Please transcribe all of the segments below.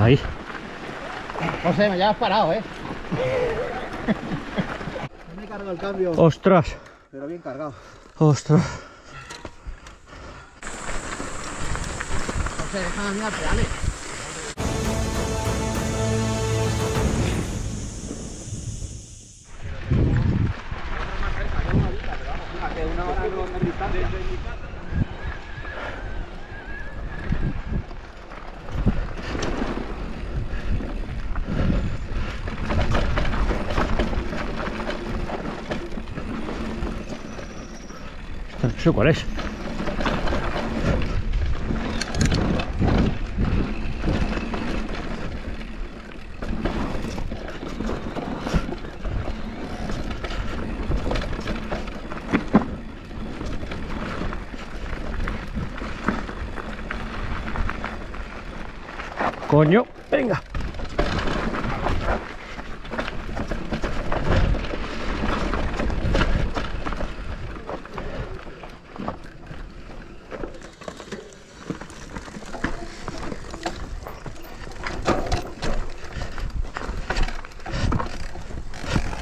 Ahí. José, me llevas parado, ¿eh? me he cargado el cambio, Ostras. pero bien cargado. Ostras. José, déjame a mí al pedale. No sé cuál es. Coño, venga.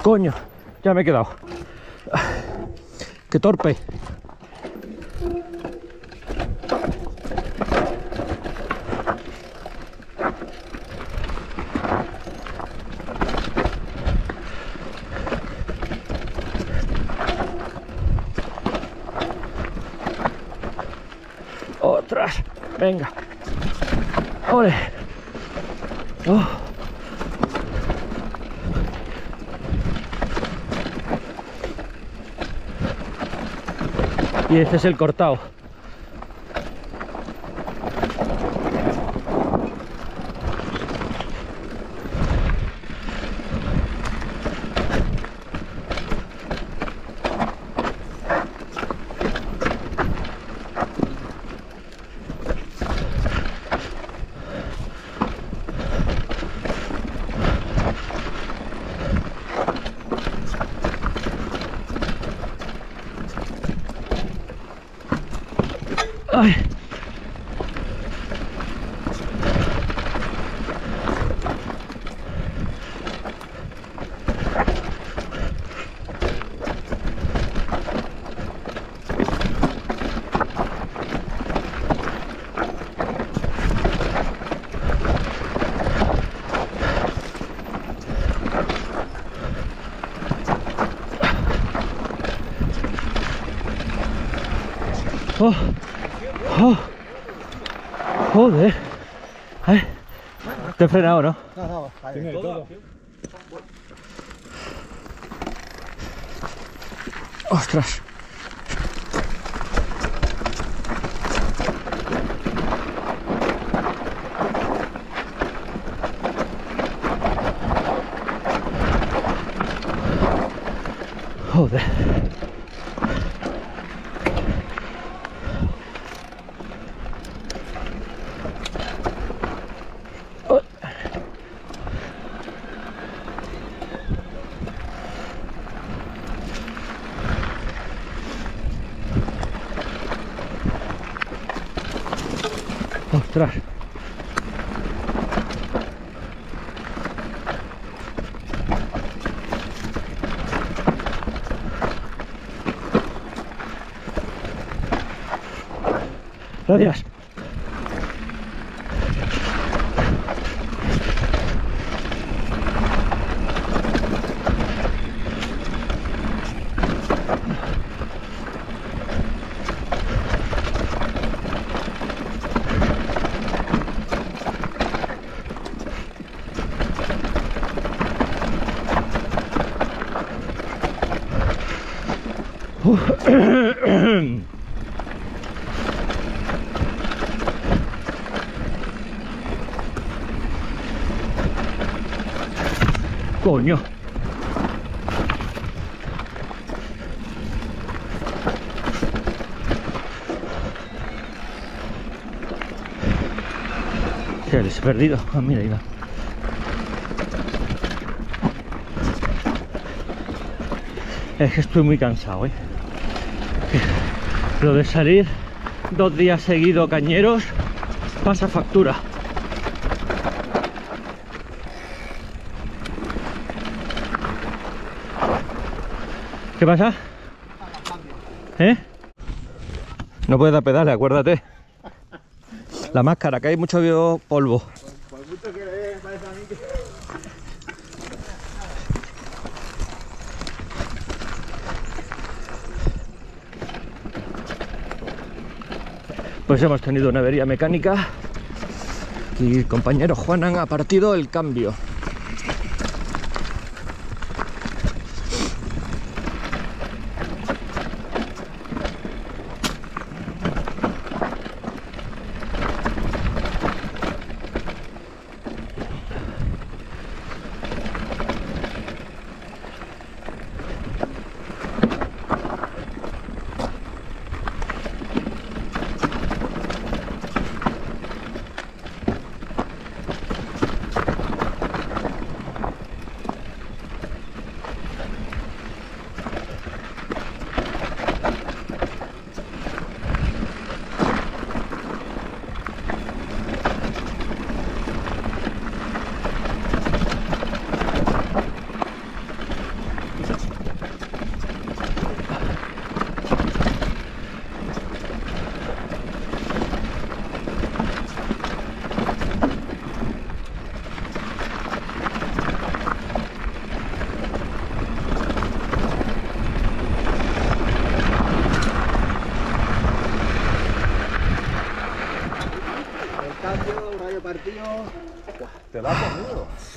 Coño, ya me he quedado. Qué torpe. Otras. Venga. Ole. Oh. Y este es el cortado. Ay. Oh. Oh. Joder. Ay. Te he frenado, ¿no? No, no, vale. todo. Ostras. Joder. Ostras. Gracias. Coño. Se les he perdido. Ah, mira, ahí va. Es que estoy muy cansado, ¿eh? lo de salir dos días seguidos cañeros pasa factura ¿Qué pasa? ¿Eh? No puedes dar pedales, acuérdate. La máscara, que hay mucho polvo. Pues hemos tenido una avería mecánica y compañero Juanan ha partido el cambio. El cambio, radio partido...